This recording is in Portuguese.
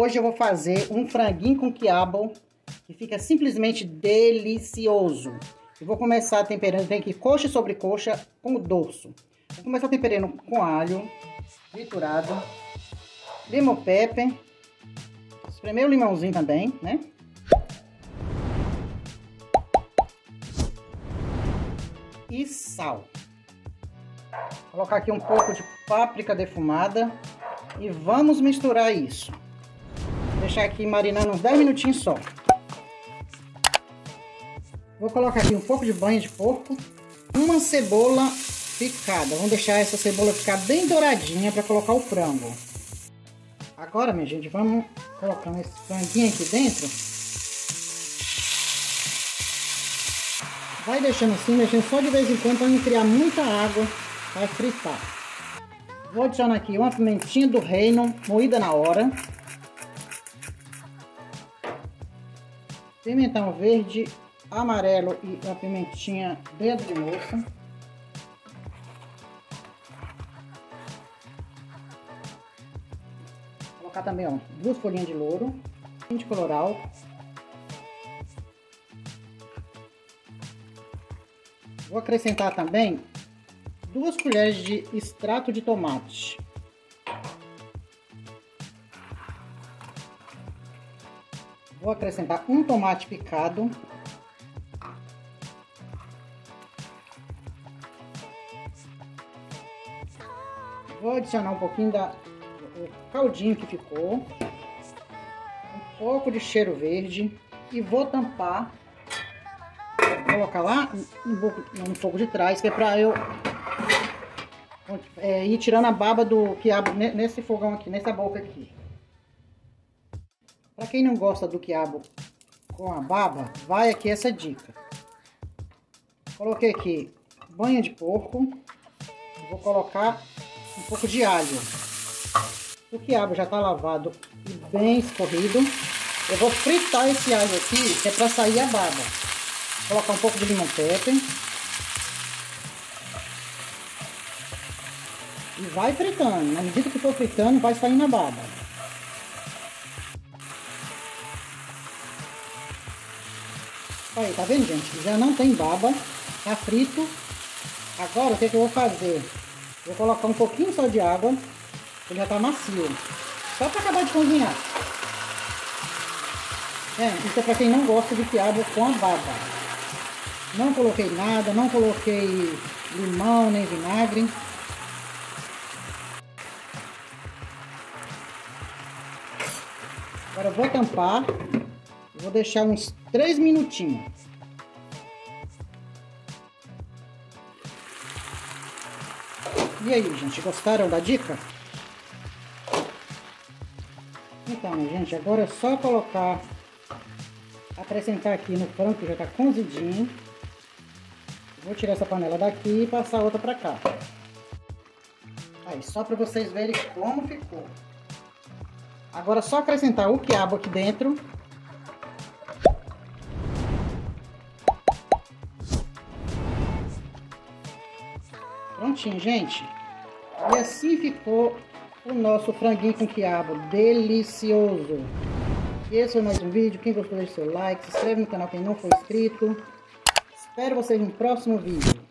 Hoje eu vou fazer um franguinho com quiabo que fica simplesmente delicioso. Eu vou começar temperando, tem aqui coxa sobre coxa com o dorso. Vou começar temperando com alho triturado, limão pepper, espremer o limãozinho também, né? E sal. Vou colocar aqui um pouco de páprica defumada e vamos misturar isso. Deixar aqui marinando uns 10 minutinhos só. Vou colocar aqui um pouco de banho de porco, uma cebola picada. Vamos deixar essa cebola ficar bem douradinha para colocar o frango. Agora, minha gente, vamos colocar esse franguinho aqui dentro. Vai deixando assim, mexendo só de vez em quando para não criar muita água para fritar. Vou adicionar aqui uma pimentinha do reino, moída na hora. Pimentão verde, amarelo e uma pimentinha dedo de moça. Vou colocar também ó, duas folhinhas de louro, de coloral. Vou acrescentar também duas colheres de extrato de tomate. Vou acrescentar um tomate picado. Vou adicionar um pouquinho da o caldinho que ficou. Um pouco de cheiro verde. E vou tampar. Vou colocar lá um pouco, de trás, que é pra eu é, ir tirando a baba do quiabo nesse fogão aqui, nessa boca aqui. Para quem não gosta do quiabo com a baba, vai aqui essa dica. Coloquei aqui banha de porco. Vou colocar um pouco de alho. O quiabo já está lavado e bem escorrido. Eu vou fritar esse alho aqui, que é para sair a baba. Vou colocar um pouco de limão pepper. E vai fritando. Na medida que for fritando, vai saindo a baba. Aí, tá vendo, gente? Já não tem baba. Tá frito. Agora, o que, que eu vou fazer? Vou colocar um pouquinho só de água. Ele já tá macio. Só para acabar de cozinhar. É, isso é para quem não gosta de quiabo com a baba. Não coloquei nada, não coloquei limão nem vinagre. Agora eu vou tampar. Vou deixar uns 3 minutinhos. E aí, gente, gostaram da dica? Então, gente, agora é só colocar, acrescentar aqui no frango que já tá cozidinho. Vou tirar essa panela daqui e passar outra pra cá. Aí, só pra vocês verem como ficou. Agora é só acrescentar o quiabo aqui dentro. Prontinho, gente. E assim ficou o nosso franguinho com quiabo. Delicioso. Esse é mais um vídeo. Quem gostou, deixe seu like. Se inscreve no canal quem não for inscrito. Espero vocês no próximo vídeo.